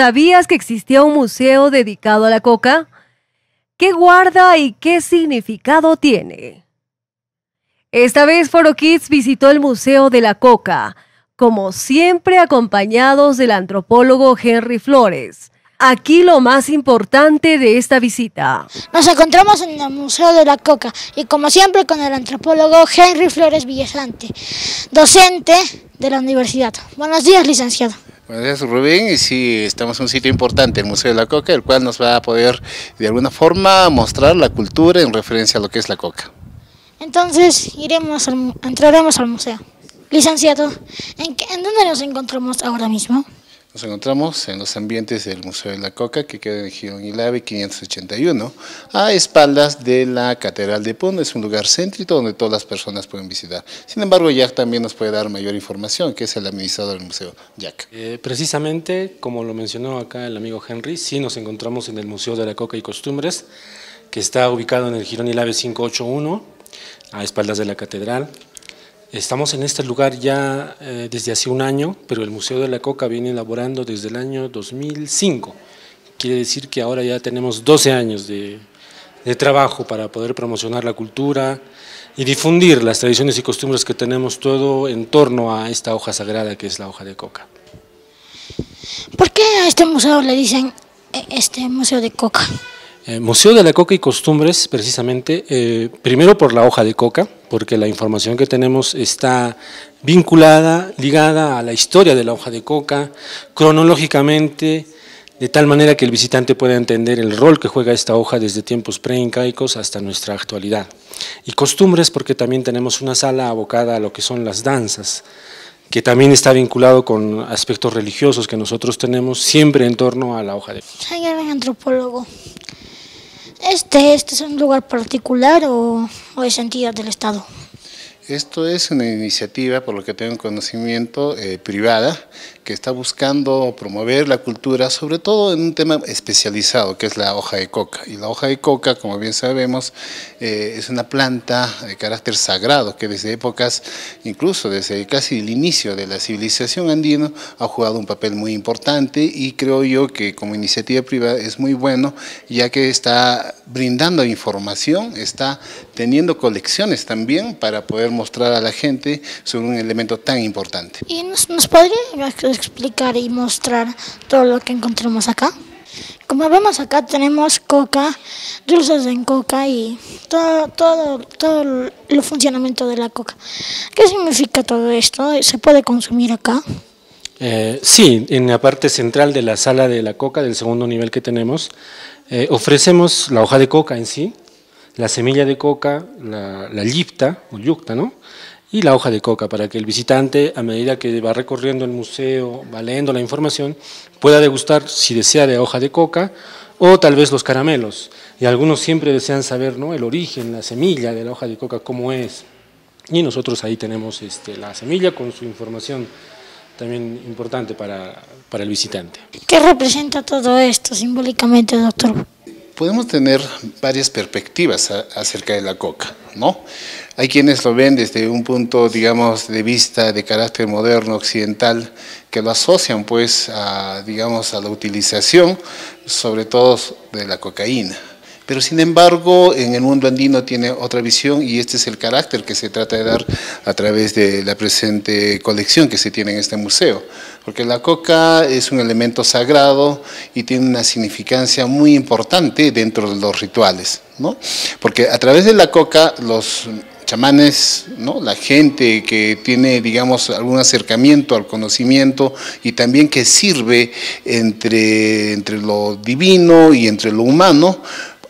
¿Sabías que existía un museo dedicado a la coca? ¿Qué guarda y qué significado tiene? Esta vez Foro Kids visitó el Museo de la Coca, como siempre acompañados del antropólogo Henry Flores. Aquí lo más importante de esta visita. Nos encontramos en el Museo de la Coca y como siempre con el antropólogo Henry Flores Villasante, docente de la universidad. Buenos días, licenciado. Buenos días Rubén, y sí, estamos en un sitio importante, el Museo de la Coca, el cual nos va a poder de alguna forma mostrar la cultura en referencia a lo que es la coca. Entonces iremos entraremos al museo. Licenciado, ¿en, ¿en dónde nos encontramos ahora mismo? Nos encontramos en los ambientes del Museo de la Coca, que queda en Girón Ilave 581, a espaldas de la Catedral de Puno. Es un lugar céntrico donde todas las personas pueden visitar. Sin embargo, Jack también nos puede dar mayor información, que es el administrador del museo, Jack. Eh, precisamente, como lo mencionó acá el amigo Henry, sí nos encontramos en el Museo de la Coca y Costumbres, que está ubicado en el Girón Ilave 581, a espaldas de la Catedral. Estamos en este lugar ya eh, desde hace un año, pero el Museo de la Coca viene elaborando desde el año 2005. Quiere decir que ahora ya tenemos 12 años de, de trabajo para poder promocionar la cultura y difundir las tradiciones y costumbres que tenemos todo en torno a esta hoja sagrada que es la hoja de coca. ¿Por qué a este museo le dicen eh, este museo de coca? Eh, museo de la Coca y Costumbres, precisamente, eh, primero por la hoja de coca, porque la información que tenemos está vinculada, ligada a la historia de la hoja de coca, cronológicamente, de tal manera que el visitante pueda entender el rol que juega esta hoja desde tiempos preincaicos hasta nuestra actualidad. Y costumbres porque también tenemos una sala abocada a lo que son las danzas, que también está vinculado con aspectos religiosos que nosotros tenemos siempre en torno a la hoja de coca. Señor antropólogo, ¿Este, ¿Este es un lugar particular o, o es entidad del Estado? Esto es una iniciativa, por lo que tengo conocimiento, eh, privada, que está buscando promover la cultura, sobre todo en un tema especializado, que es la hoja de coca. Y la hoja de coca, como bien sabemos, eh, es una planta de carácter sagrado, que desde épocas, incluso desde casi el inicio de la civilización andina, ha jugado un papel muy importante y creo yo que como iniciativa privada es muy bueno, ya que está brindando información, está teniendo colecciones también para poder mostrar a la gente sobre un elemento tan importante. ¿Y nos, nos podría explicar y mostrar todo lo que encontramos acá? Como vemos acá tenemos coca, dulces en coca y todo, todo, todo el funcionamiento de la coca. ¿Qué significa todo esto? ¿Se puede consumir acá? Eh, sí, en la parte central de la sala de la coca, del segundo nivel que tenemos, eh, ofrecemos la hoja de coca en sí, la semilla de coca, la, la lipta o yucta, ¿no? y la hoja de coca para que el visitante, a medida que va recorriendo el museo, va leyendo la información, pueda degustar, si desea, de hoja de coca o tal vez los caramelos. Y algunos siempre desean saber ¿no? el origen, la semilla de la hoja de coca, cómo es. Y nosotros ahí tenemos este, la semilla con su información también importante para, para el visitante. ¿Qué representa todo esto simbólicamente, doctor? Podemos tener varias perspectivas acerca de la coca, ¿no? Hay quienes lo ven desde un punto, digamos, de vista de carácter moderno, occidental, que lo asocian, pues, a, digamos, a la utilización, sobre todo de la cocaína. Pero sin embargo, en el mundo andino tiene otra visión y este es el carácter que se trata de dar a través de la presente colección que se tiene en este museo. Porque la coca es un elemento sagrado y tiene una significancia muy importante dentro de los rituales. ¿no? Porque a través de la coca los chamanes, ¿no? la gente que tiene, digamos, algún acercamiento al conocimiento y también que sirve entre, entre lo divino y entre lo humano,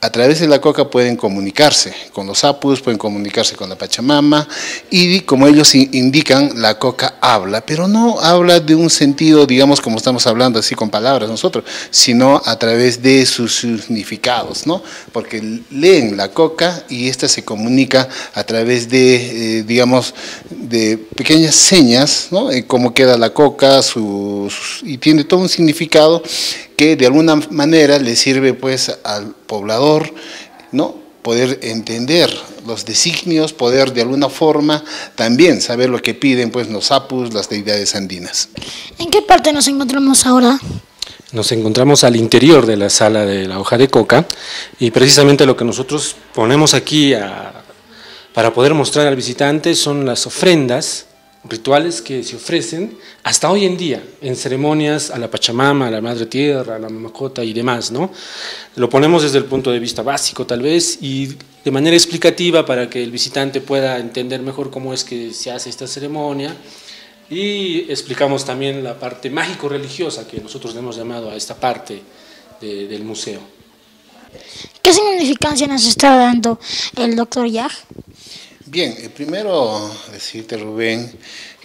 a través de la coca pueden comunicarse con los apus, pueden comunicarse con la Pachamama y como ellos indican, la coca habla, pero no habla de un sentido, digamos, como estamos hablando así con palabras nosotros, sino a través de sus significados, ¿no? Porque leen la coca y esta se comunica a través de, eh, digamos, de pequeñas señas, ¿no? cómo queda la coca su, y tiene todo un significado que de alguna manera le sirve pues al poblador, ¿no? poder entender los designios, poder de alguna forma también saber lo que piden pues los apus, las deidades andinas. ¿En qué parte nos encontramos ahora? Nos encontramos al interior de la sala de la hoja de coca y precisamente lo que nosotros ponemos aquí para poder mostrar al visitante son las ofrendas rituales que se ofrecen hasta hoy en día en ceremonias a la Pachamama, a la Madre Tierra, a la Mamacota y demás, ¿no? Lo ponemos desde el punto de vista básico tal vez y de manera explicativa para que el visitante pueda entender mejor cómo es que se hace esta ceremonia y explicamos también la parte mágico-religiosa que nosotros hemos llamado a esta parte del museo. ¿Qué significancia nos está dando el doctor Yag? Bien, eh, primero decirte Rubén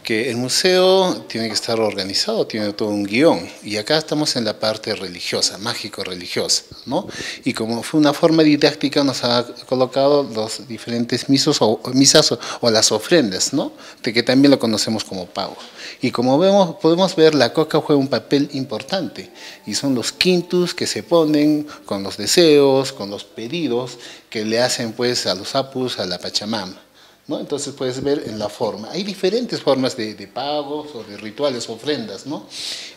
que el museo tiene que estar organizado, tiene todo un guion, y acá estamos en la parte religiosa, mágico-religiosa, ¿no? Y como fue una forma didáctica, nos ha colocado los diferentes misos o, misas o, las ofrendas, ¿no? De que también lo conocemos como pago. Y como vemos, podemos ver, la coca juega un papel importante, y son los quintus que se ponen con los deseos, con los pedidos que le hacen pues a los apus, a la Pachamama. ¿No? Entonces puedes ver en la forma. Hay diferentes formas de, pagos o de rituales, ofrendas, ¿no?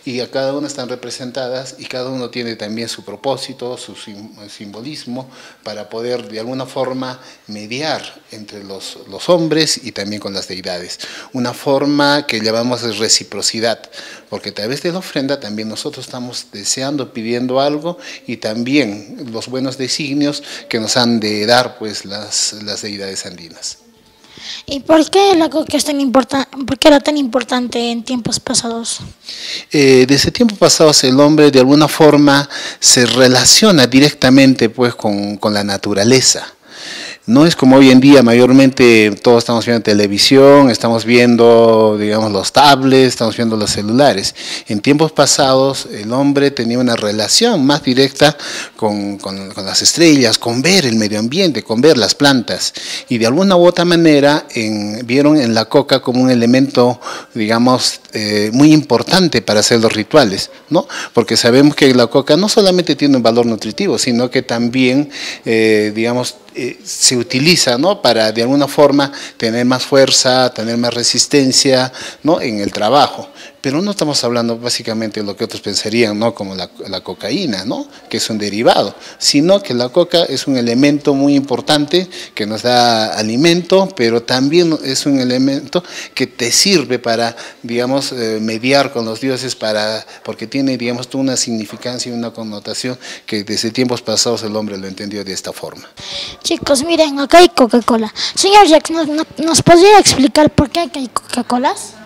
Y a cada una están representadas y cada uno tiene también su propósito, su simbolismo para poder de alguna forma mediar entre los, hombres y también con las deidades. Una forma que llamamos reciprocidad, porque a través de la ofrenda también nosotros estamos deseando, pidiendo algo y también los buenos designios que nos han de dar pues las, las deidades andinas. ¿Y por qué es tan por qué era tan importante en tiempos pasados? Eh, desde tiempos pasados el hombre de alguna forma se relaciona directamente pues con la naturaleza. No es como hoy en día, mayormente todos estamos viendo televisión, estamos viendo, digamos, los tablets, estamos viendo los celulares. En tiempos pasados el hombre tenía una relación más directa con, las estrellas, con ver el medio ambiente, con ver las plantas. Y de alguna u otra manera vieron en la coca como un elemento, digamos, eh, muy importante para hacer los rituales, ¿no? Porque sabemos que la coca no solamente tiene un valor nutritivo, sino que también, eh, digamos, eh, se utiliza ¿no? para de alguna forma tener más fuerza, tener más resistencia ¿no? en el trabajo. Pero no estamos hablando básicamente de lo que otros pensarían, ¿no? como la, cocaína, ¿no? que es un derivado, sino que la coca es un elemento muy importante que nos da alimento, pero también es un elemento que te sirve para, digamos, eh, mediar con los dioses, para, porque tiene, digamos, una significancia y una connotación que desde tiempos pasados el hombre lo entendió de esta forma. Chicos, miren, acá hay Coca-Cola. Señor Jack, ¿nos, podría explicar por qué hay Coca-Colas?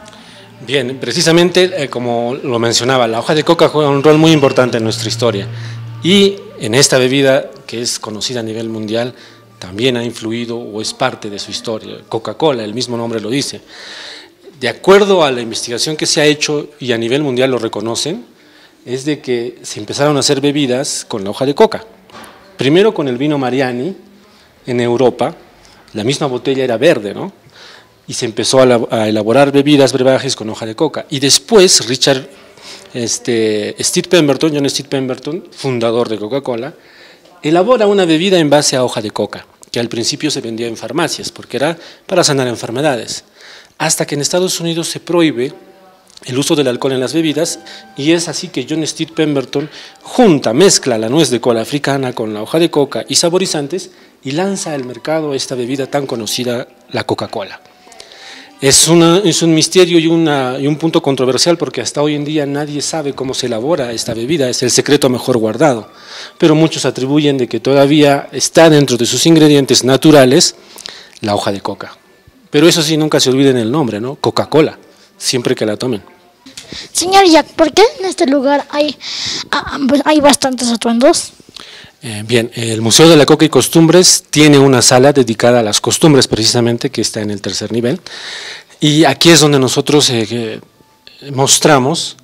Bien, precisamente eh, como lo mencionaba, la hoja de coca juega un rol muy importante en nuestra historia y en esta bebida que es conocida a nivel mundial también ha influido o es parte de su historia. Coca-Cola, el mismo nombre lo dice. De acuerdo a la investigación que se ha hecho y a nivel mundial lo reconocen, es de que se empezaron a hacer bebidas con la hoja de coca. Primero con el vino Mariani en Europa, la misma botella era verde, ¿no? Y se empezó a, elaborar bebidas, brebajes con hoja de coca. Y después Richard este, Steve Pemberton, John Steve Pemberton, fundador de Coca-Cola, elabora una bebida en base a hoja de coca, que al principio se vendía en farmacias, porque era para sanar enfermedades, hasta que en Estados Unidos se prohíbe el uso del alcohol en las bebidas, y es así que John Steve Pemberton junta, mezcla la nuez de cola africana con la hoja de coca y saborizantes, y lanza al mercado esta bebida tan conocida, la Coca-Cola. Es, es un misterio y, y, un punto controversial porque hasta hoy en día nadie sabe cómo se elabora esta bebida, es el secreto mejor guardado. Pero muchos atribuyen de que todavía está dentro de sus ingredientes naturales la hoja de coca. Pero eso sí, nunca se olviden el nombre, ¿no? Coca-Cola, siempre que la tomen. Señor Jack, ¿por qué en este lugar hay, ah, pues hay bastantes atuendos? Eh, bien, el Museo de la Coca y Costumbres tiene una sala dedicada a las costumbres precisamente, que está en el tercer nivel. Y aquí es donde nosotros eh, mostramos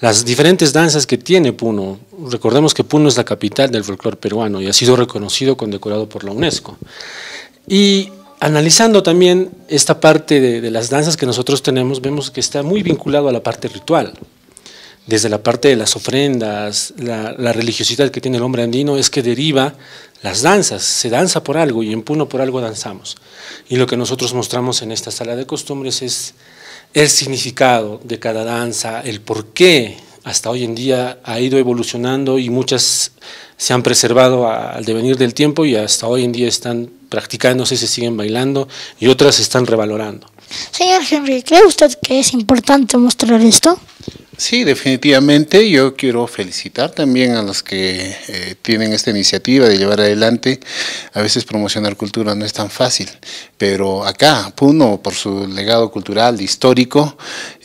las diferentes danzas que tiene Puno. Recordemos que Puno es la capital del folclore peruano y ha sido reconocido, condecorado por la UNESCO. Y analizando también esta parte de las danzas que nosotros tenemos, vemos que está muy vinculado a la parte ritual desde la parte de las ofrendas, la, la, religiosidad que tiene el hombre andino, es que deriva las danzas, se danza por algo y en Puno por algo danzamos. Y lo que nosotros mostramos en esta sala de costumbres es el significado de cada danza, el por qué hasta hoy en día ha ido evolucionando y muchas se han preservado al devenir del tiempo y hasta hoy en día están practicándose, se siguen bailando y otras se están revalorando. Señor Henry, ¿cree usted que es importante mostrar esto? Sí, definitivamente. Yo quiero felicitar también a los que eh, tienen esta iniciativa de llevar adelante. A veces promocionar cultura no es tan fácil, pero acá, Puno, por su legado cultural, histórico,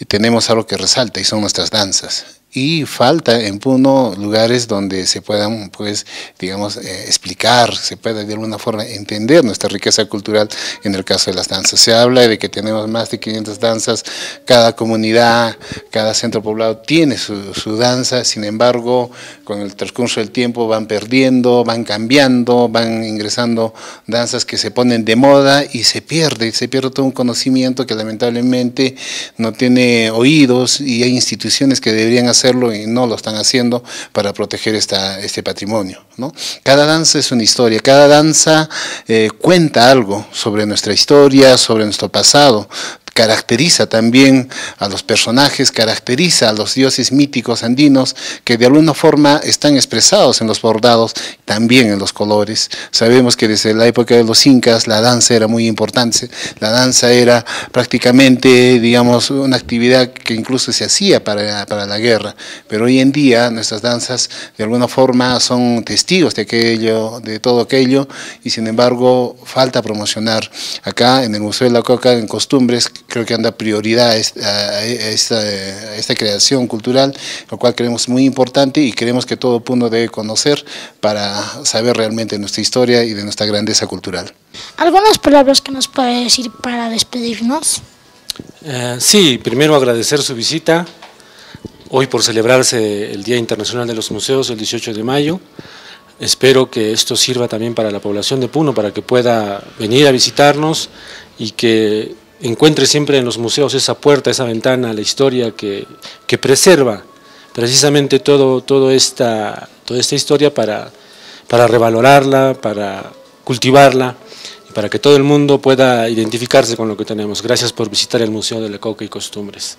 tenemos algo que resalta y son nuestras danzas y falta en Puno lugares donde se puedan, pues, digamos, eh, explicar, se pueda de alguna forma entender nuestra riqueza cultural en el caso de las danzas. Se habla de que tenemos más de 500 danzas, cada comunidad, cada centro poblado tiene su, su danza, sin embargo, con el transcurso del tiempo van perdiendo, van cambiando, van ingresando danzas que se ponen de moda y se pierde, se pierde todo un conocimiento que lamentablemente no tiene oídos y hay instituciones que deberían hacer hacerlo y no lo están haciendo para proteger esta, este patrimonio. Cada danza es una historia, cada danza eh, cuenta algo sobre nuestra historia, sobre nuestro pasado, caracteriza también a los personajes, caracteriza a los dioses míticos andinos que de alguna forma están expresados en los bordados, también en los colores. Sabemos que desde la época de los incas la danza era muy importante, la danza era prácticamente, digamos, una actividad que incluso se hacía para, para la guerra, pero hoy en día nuestras danzas de alguna forma son testigos de aquello, de todo aquello, y sin embargo falta promocionar. Acá en el Museo de la Coca en costumbres creo que anda prioridad a esta, esta, creación cultural, lo cual creemos muy importante y queremos que todo mundo debe conocer para saber realmente nuestra historia y de nuestra grandeza cultural. ¿Algunas palabras que nos puede decir para despedirnos? Eh, sí, primero agradecer su visita, hoy por celebrarse el Día Internacional de los Museos el 18 de mayo. Espero que esto sirva también para la población de Puno, para que pueda venir a visitarnos y que encuentre siempre en los museos esa puerta, esa ventana, la historia que, que preserva precisamente todo, todo esta, toda esta historia para, para revalorarla, para cultivarla y para que todo el mundo pueda identificarse con lo que tenemos. Gracias por visitar el Museo de la Coca y Costumbres.